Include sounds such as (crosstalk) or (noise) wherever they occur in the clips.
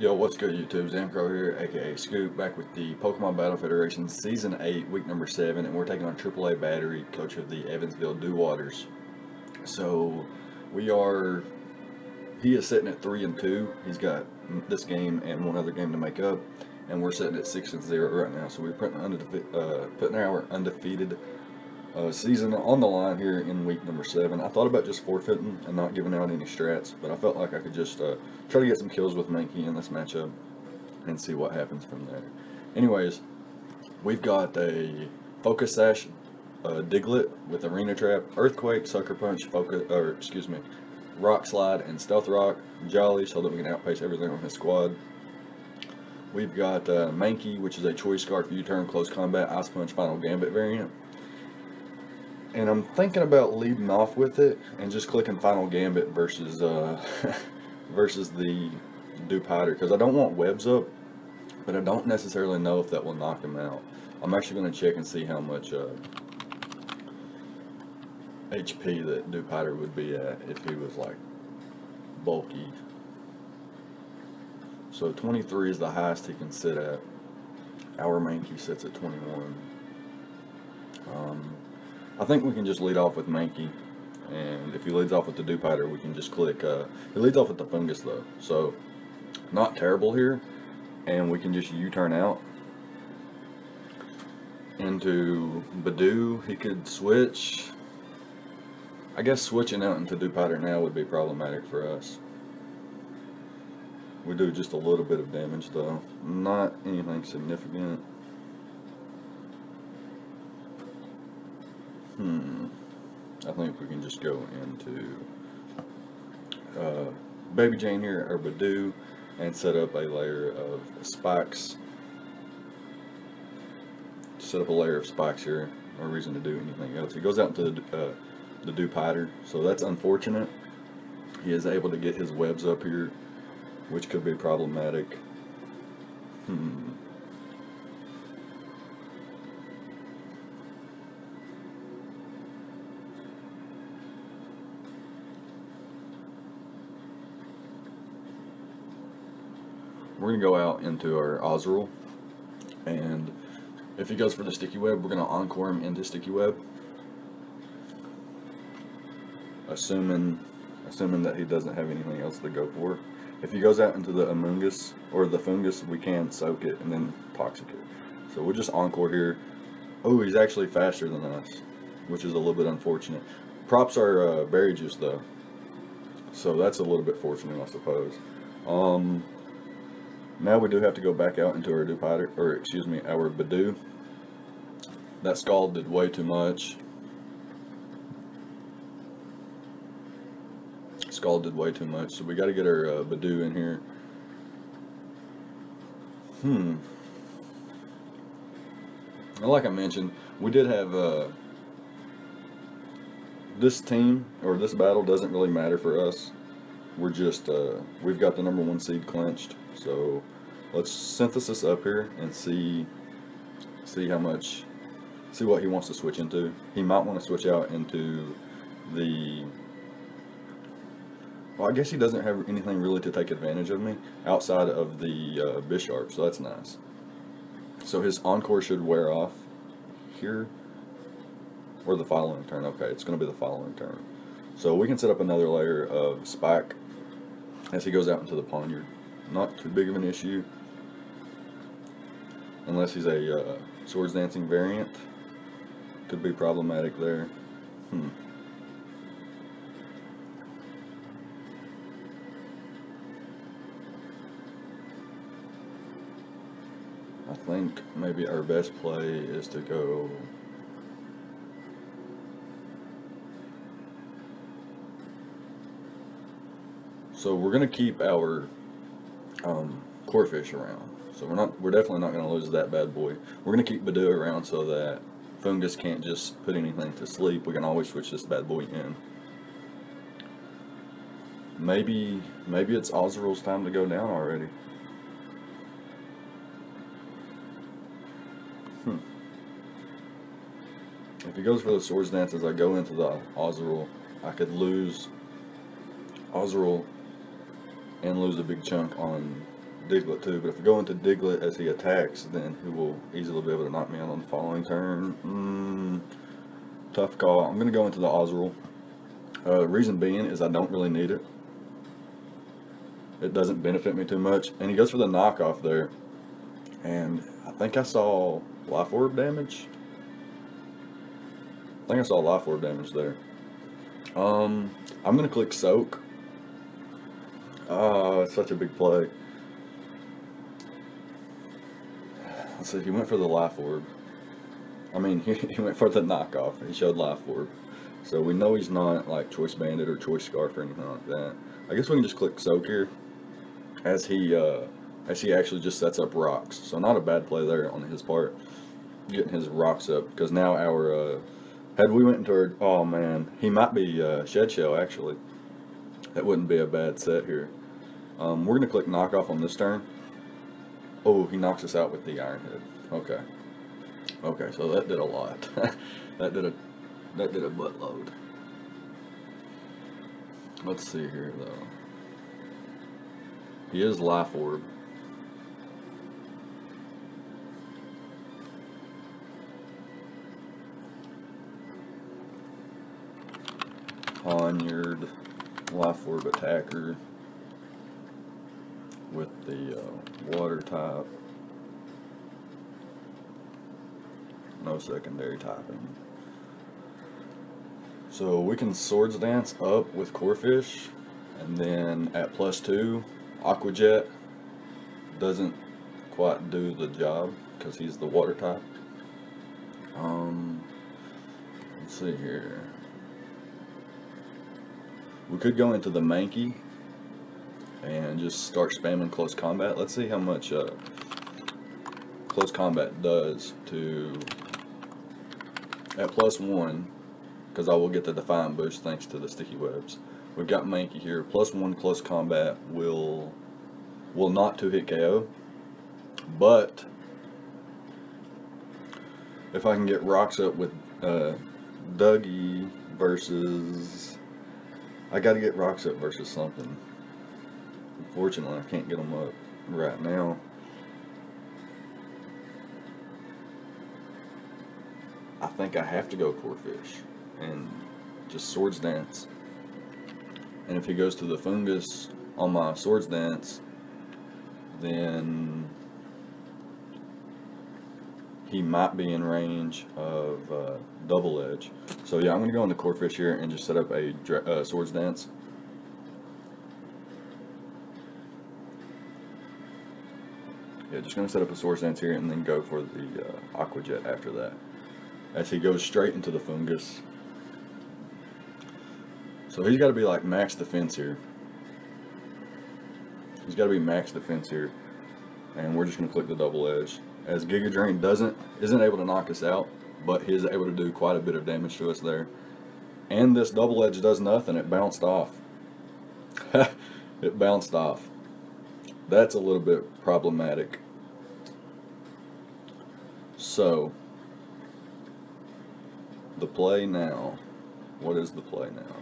Yo, what's good YouTube? Zamcro here, aka Scoop, back with the Pokemon Battle Federation Season 8, week number 7, and we're taking on AAA Battery, coach of the Evansville Dewotters. So, we are, he is sitting at 3 and 2, he's got this game and one other game to make up, and we're sitting at 6 and 0 right now, so we're putting, undefe uh, putting our undefeated uh, season on the line here in week number seven. I thought about just forfeiting and not giving out any strats, but I felt like I could just uh, try to get some kills with Mankey in this matchup and see what happens from there. Anyways, we've got a Focus Sash, uh, Diglett with Arena Trap, Earthquake, Sucker Punch, Focus, or excuse me, Rock Slide, and Stealth Rock, Jolly, so that we can outpace everything on his squad. We've got uh, Mankey, which is a Choice Scarf U-Turn Close Combat Ice Punch Final Gambit variant and I'm thinking about leading off with it and just clicking Final Gambit versus uh, (laughs) versus the Dewpider because I don't want webs up, but I don't necessarily know if that will knock him out. I'm actually going to check and see how much uh, HP that Dewpider would be at if he was like bulky. So 23 is the highest he can sit at. Our Mankey sits at 21. Um, I think we can just lead off with Mankey. And if he leads off with the Dewpider, we can just click, uh, he leads off with the Foongus, though. So, not terrible here. And we can just U-turn out into Budew. He could switch. I guess switching out into Dewpider now would be problematic for us. We do just a little bit of damage though. Not anything significant. Hmm. I think we can just go into uh, Baby Jane here, or Budew, and set up a layer of spikes. Set up a layer of spikes here. No reason to do anything else. He goes out into the, uh, the so that's unfortunate. He is able to get his webs up here, which could be problematic. Hmm. We're going to go out into our Azurill, and if he goes for the Sticky Web, we're going to Encore him into Sticky Web, assuming, assuming that he doesn't have anything else to go for. If he goes out into the Amoonguss, or the Foongus, we can soak it and then Toxic it. So we'll just Encore here. Oh, he's actually faster than us, which is a little bit unfortunate. Props are uh, Berry Juice, though. So that's a little bit fortunate, I suppose. Um, now we do have to go back out into our Dewpider, or excuse me, our Budew. That Scald did way too much. Scald did way too much, so we got to get our uh, Budew in here. Hmm. Like I mentioned, we did have uh, this team or this battle doesn't really matter for us. We're just uh, we've got the number one seed clinched. So let's synthesis up here and see see how much see what he wants to switch into. He might want to switch out into the well, I guess he doesn't have anything really to take advantage of me outside of the uh, Bisharp, so that's nice. So his Encore should wear off here, or the following turn. Okay, it's going to be the following turn. So we can set up another layer of Spike as he goes out into the Pawniard not too big of an issue. Unless he's a uh, swords dancing variant. Could be problematic there. Hmm. I think maybe our best play is to go so we're gonna keep our um, Corphish around. So we're not, we're definitely not going to lose that bad boy. We're going to keep Budew around so that Foongus can't just put anything to sleep. We can always switch this bad boy in. Maybe, maybe it's Azurill's time to go down already. Hmm. If he goes for the Swords Dance as I go into the Azurill, I could lose Azurill and lose a big chunk on Diglett too, but if we go into Diglett as he attacks, then he will easily be able to knock me out on the following turn. Mm, tough call. I'm going to go into the Azurill. Uh, reason being is I don't really need it. It doesn't benefit me too much. And he goes for the knockoff there. And I think I saw life orb damage. I think I saw life orb damage there. Um, I'm going to click soak. Oh, it's such a big play. Let's he went for the life orb. I mean, (laughs) he, he went for the knockoff. He showed life orb. So we know he's not like choice bandit or choice scarf or anything like that. I guess we can just click soak here as he uh, as he actually just sets up rocks. So not a bad play there on his part, getting his rocks up because now our uh, had we went into our oh man he might be uh, shed shell actually. That wouldn't be a bad set here. Um, we're gonna click knockoff on this turn. Oh, he knocks us out with the iron head. Okay. Okay, so that did a lot. (laughs) that did a that did a buttload. Let's see here though. He is life orb. Pawniard, life orb attacker with the uh, water type. No secondary typing. So we can swords dance up with Corphish, and then at plus two, Aqua Jet doesn't quite do the job because he's the water type. Um, let's see here. We could go into the Mankey and just start spamming close combat. Let's see how much uh, close combat does to at plus one because I will get the Defiant boost thanks to the sticky webs. We've got Mankey here. Plus one close combat will will not two hit KO, but if I can get rocks up with uh, Dougie versus, I got to get rocks up versus something. Unfortunately, I can't get them up right now. I think I have to go Corphish and just Swords Dance. And if he goes to the Foongus on my Swords Dance, then he might be in range of uh, Double Edge. So yeah, I'm going to go into Corphish here and just set up a uh, Swords Dance. Just going to set up a Swords Dance here and then go for the uh, Aqua Jet after that. As he goes straight into the Foongus. So he's got to be like max defense here. He's got to be max defense here. And we're just going to click the double edge. As Giga Drain doesn't, isn't able to knock us out, but he is able to do quite a bit of damage to us there. And this double edge does nothing. It bounced off. (laughs) it bounced off. That's a little bit problematic. So, the play now. What is the play now?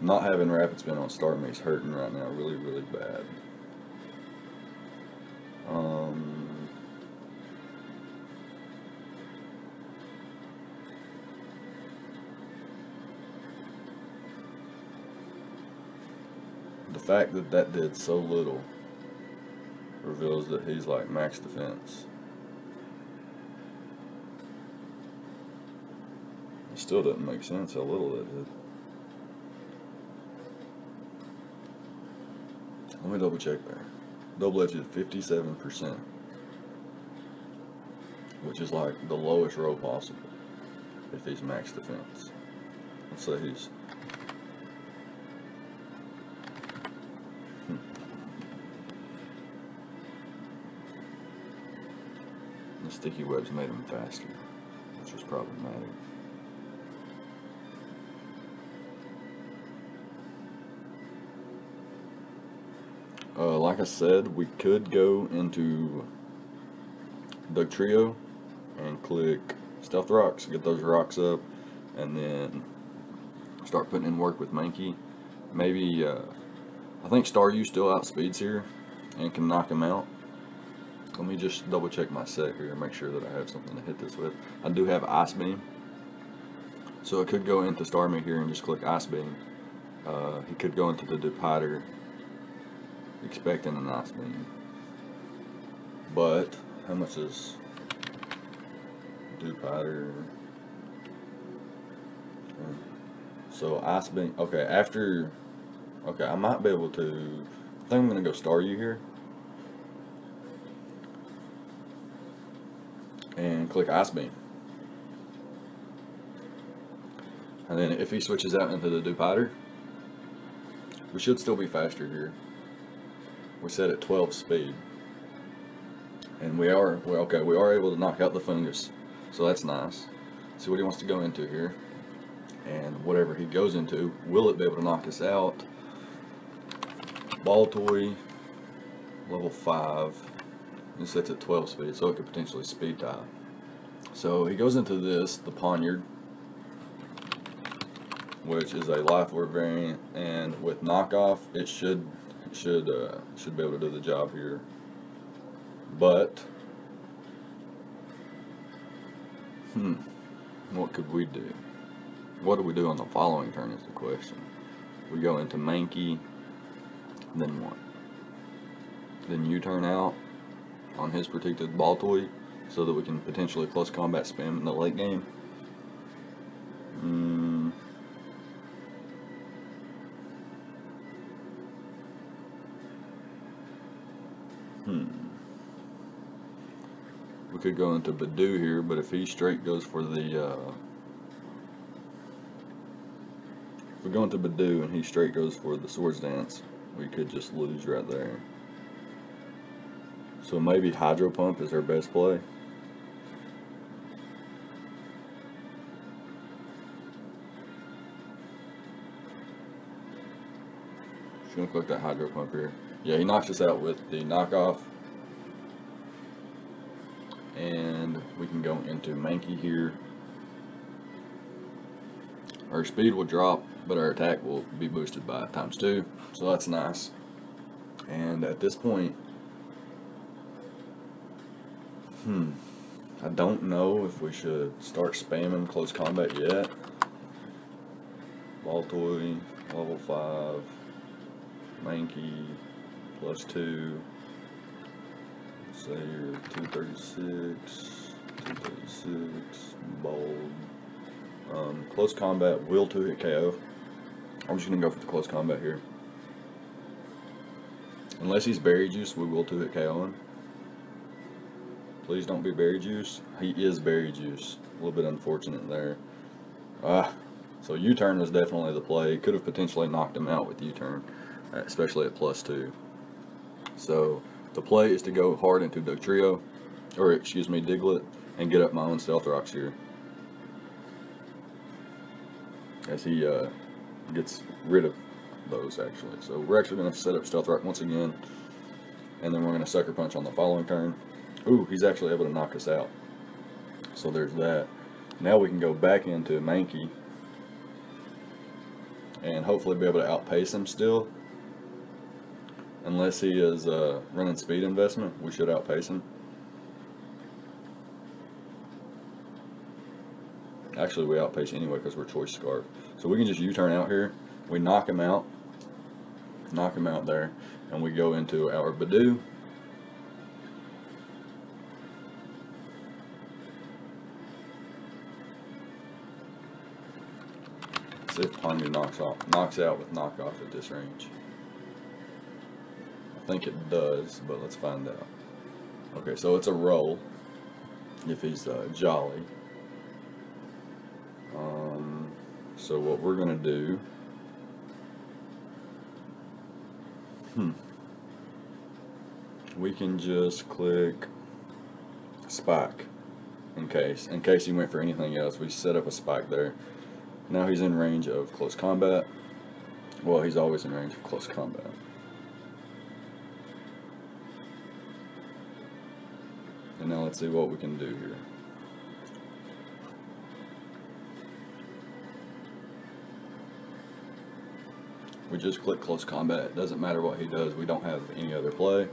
Not having rapid spin on Star is hurting right now really, really bad. Um, the fact that that did so little reveals that he's like max defense. Still doesn't make sense how little that did. Let me double check there. Double edge is 57%, which is like the lowest row possible if he's max defense. Let's say he's hmm. The sticky webs made him faster, which was problematic. Like I said, we could go into the Dugtrio and click Stealth Rocks, get those rocks up, and then start putting in work with Mankey. Maybe, uh, I think Staryu still outspeeds here, and can knock him out. Let me just double check my set here and make sure that I have something to hit this with. I do have Ice Beam. So I could go into Starmie here and just click Ice Beam. Uh, he could go into the Dewpider expecting an Ice Beam. But, how much is Dewpider? So Ice Beam, okay, after, okay, I might be able to, I think I'm going to go Staryu here. and click Ice Beam. And then if he switches out into the Dewpider, we should still be faster here. We're set at 12 speed. And we are, well, okay, we are able to knock out the Foongus. So that's nice. See what he wants to go into here. And whatever he goes into, will it be able to knock us out? Baltoy, level 5. It sets at 12 speed, so it could potentially speed tie. So he goes into this, the Pawniard, which is a life orb variant, and with knockoff, it should should uh, should be able to do the job here. But hmm, what could we do? What do we do on the following turn is the question. We go into Mankey, then what? Then U-turn out on his protected Baltoy so that we can potentially close combat spam in the late game. Mm. We could go into Budew here, but if he straight goes for the, uh, if we go into Budew and he straight goes for the Swords Dance, we could just lose right there. So maybe Hydro Pump is our best play. Just gonna click that Hydro Pump here. Yeah, he knocks us out with the knockoff. And we can go into Mankey here. Our speed will drop, but our attack will be boosted by times two. So that's nice. And at this point, Hmm. I don't know if we should start spamming close combat yet. Baltoy, level 5. Mankey, plus 2. Say you're 236, 236, bold. Um, close combat will 2 hit KO. I'm just going to go for the close combat here. Unless he's berry juice, we will 2 hit KO him. Please don't be berry juice. He is berry juice. A little bit unfortunate there. Ah, so U-turn was definitely the play. Could have potentially knocked him out with U-turn, especially at plus two. So the play is to go hard into Dugtrio, or excuse me, Diglett, and get up my own Stealth Rocks here. As he uh, gets rid of those actually. So we're actually going to set up Stealth Rock once again, and then we're going to Sucker Punch on the following turn. Ooh, he's actually able to knock us out. So there's that. Now we can go back into Mankey and hopefully be able to outpace him still. Unless he is uh, running speed investment, we should outpace him. Actually, we outpace anyway because we're Choice Scarf. So we can just U-turn out here. We knock him out. Knock him out there. And we go into our Budew. See if Ponyta knocks off knocks out with knockoff at this range. I think it does, but let's find out. Okay, so it's a roll if he's uh, jolly. Um, so what we're gonna do? Hmm. We can just click spike in case in case he went for anything else. We set up a spike there. Now he's in range of close combat. Well, he's always in range of close combat. And now let's see what we can do here. We just click close combat. It doesn't matter what he does. We don't have any other play.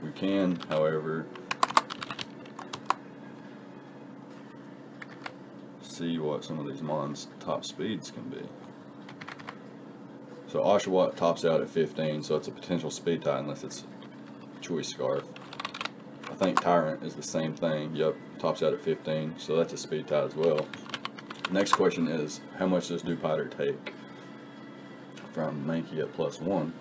We can, however, see what some of these Mon's top speeds can be. So Oshawott tops out at 15, so it's a potential speed tie unless it's Choice Scarf. I think Tyrunt is the same thing. Yep, tops out at 15, so that's a speed tie as well. Next question is, how much does Dewpider take from Mankey at plus one?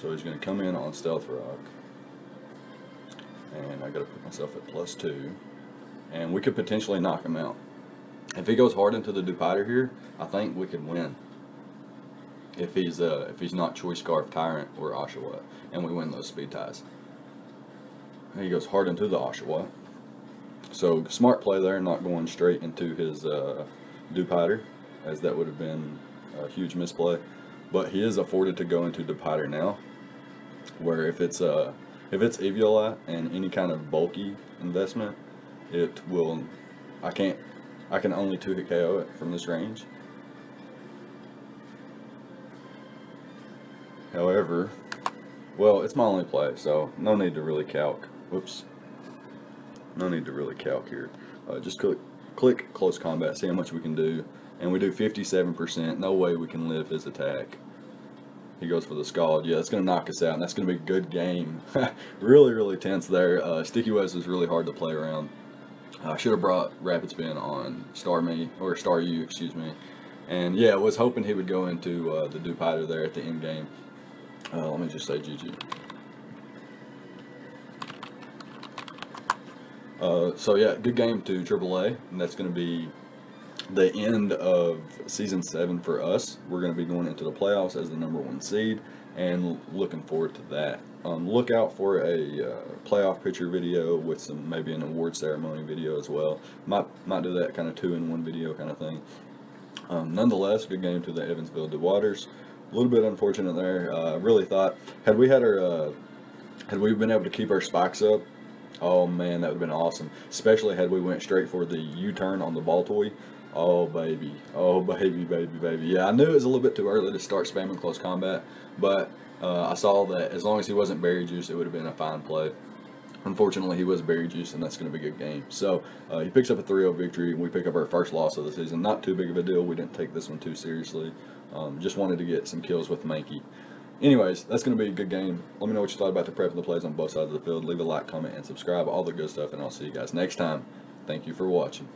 So he's going to come in on Stealth Rock. And I got to put myself at plus two. And we could potentially knock him out. If he goes hard into the Dewpider here, I think we could win. If he's uh, if he's not Choice Scarf Tyrunt or Oshawott, and we win those speed ties. And he goes hard into the Oshawott. So smart play there, not going straight into his uh, Dewpider, as that would have been a huge misplay. But he is afforded to go into Dewpider now, where if it's uh, if it's Eviolite and any kind of bulky investment, it will. I can't. I can only two hit KO it from this range. However, well, it's my only play, so no need to really calc. Whoops. No need to really calc here. Uh, just click, click close combat, see how much we can do. And we do 57%. No way we can live his attack. He goes for the Scald. Yeah, it's going to knock us out, and that's going to be a good game. (laughs) really, really tense there. Uh, Sticky Webs is really hard to play around. I should have brought Rapid Spin on Starmie, or Staryu, excuse me. And yeah, I was hoping he would go into uh, the Dewpider there at the end game. Uh, let me just say GG. Uh, so yeah, good game to AAA, and that's going to be the end of season seven for us. We're going to be going into the playoffs as the number one seed, and looking forward to that. Um, look out for a uh, playoff picture video with some maybe an award ceremony video as well. Might might do that kind of two in one video kind of thing. Um, nonetheless, good game to the Evansville Dewotters. A little bit unfortunate there. I uh, really thought had we had our uh, had we been able to keep our spikes up Oh man, that would have been awesome. Especially had we went straight for the U-turn on the Baltoy. Oh baby, oh (laughs) baby, baby, baby. Yeah, I knew it was a little bit too early to start spamming close combat, but uh, I saw that as long as he wasn't berry juice, it would have been a fine play. Unfortunately, he was berry juice, and that's going to be a good game. So uh, he picks up a 3-0 victory, and we pick up our first loss of the season. Not too big of a deal. We didn't take this one too seriously. Um, just wanted to get some kills with Mankey. Anyways, that's going to be a good game. Let me know what you thought about the prep and the plays on both sides of the field. Leave a like, comment, and subscribe. All the good stuff, and I'll see you guys next time. Thank you for watching.